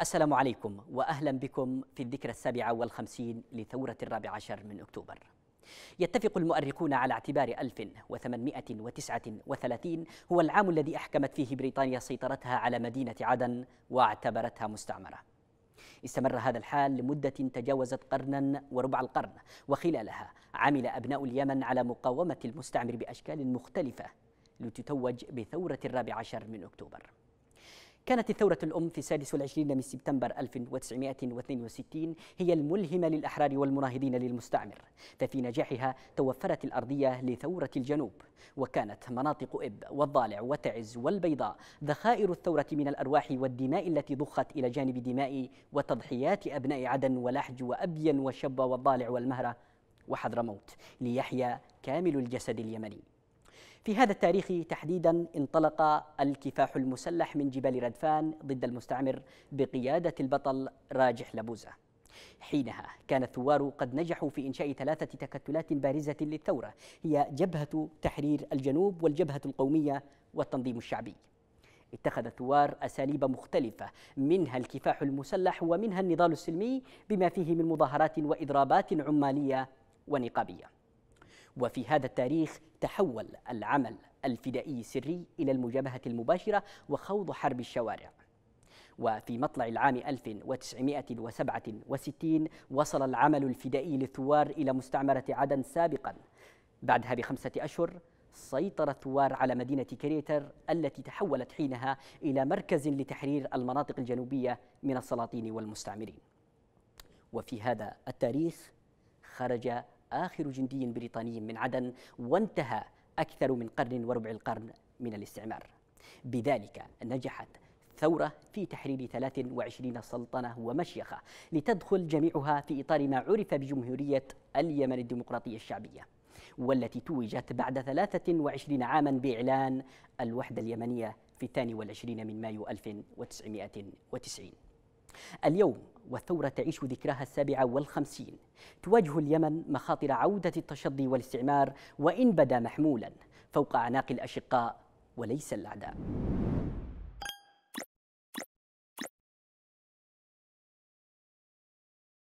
السلام عليكم وأهلا بكم في الذكرى السابعة والخمسين لثورة الرابع عشر من أكتوبر. يتفق المؤرخون على اعتبار 1839 هو العام الذي أحكمت فيه بريطانيا سيطرتها على مدينة عدن واعتبرتها مستعمرة. استمر هذا الحال لمدة تجاوزت قرنا وربع القرن وخلالها عمل أبناء اليمن على مقاومة المستعمر بأشكال مختلفة لتتوج بثورة الرابع عشر من أكتوبر. كانت الثورة الأم في السادس والعشرين من سبتمبر 1962 هي الملهمة للأحرار والمناهضين للمستعمر ففي نجاحها توفرت الأرضية لثورة الجنوب وكانت مناطق إب والضالع وتعز والبيضاء ذخائر الثورة من الأرواح والدماء التي ضخت إلى جانب دماء وتضحيات أبناء عدن ولحج وأبين وشبة والضالع والمهرة وحضرموت ليحيا كامل الجسد اليمني. في هذا التاريخ تحديدا انطلق الكفاح المسلح من جبال ردفان ضد المستعمر بقيادة البطل راجح لبوزة حينها كان الثوار قد نجحوا في إنشاء ثلاثة تكتلات بارزة للثورة هي جبهة تحرير الجنوب والجبهة القومية والتنظيم الشعبي. اتخذ الثوار أساليب مختلفة منها الكفاح المسلح ومنها النضال السلمي بما فيه من مظاهرات وإضرابات عمالية ونقابية. وفي هذا التاريخ تحول العمل الفدائي السري إلى المجابهة المباشرة وخوض حرب الشوارع. وفي مطلع العام 1967 وصل العمل الفدائي للثوار إلى مستعمرة عدن سابقا. بعدها بخمسة أشهر سيطر الثوار على مدينة كريتر التي تحولت حينها إلى مركز لتحرير المناطق الجنوبية من السلاطين والمستعمرين. وفي هذا التاريخ خرج آخر جندي بريطاني من عدن وانتهى أكثر من قرن وربع القرن من الاستعمار. بذلك نجحت ثورة في تحرير 23 سلطنة ومشيخة لتدخل جميعها في إطار ما عرف بجمهورية اليمن الديمقراطية الشعبية والتي توجت بعد 23 عاما بإعلان الوحدة اليمنية في الثاني والعشرين من مايو 1990 اليوم والثورة تعيش ذكراها السابعة والخمسين. تواجه اليمن مخاطر عودة التشظي والاستعمار وإن بدا محمولا فوق أعناق الأشقاء وليس الأعداء.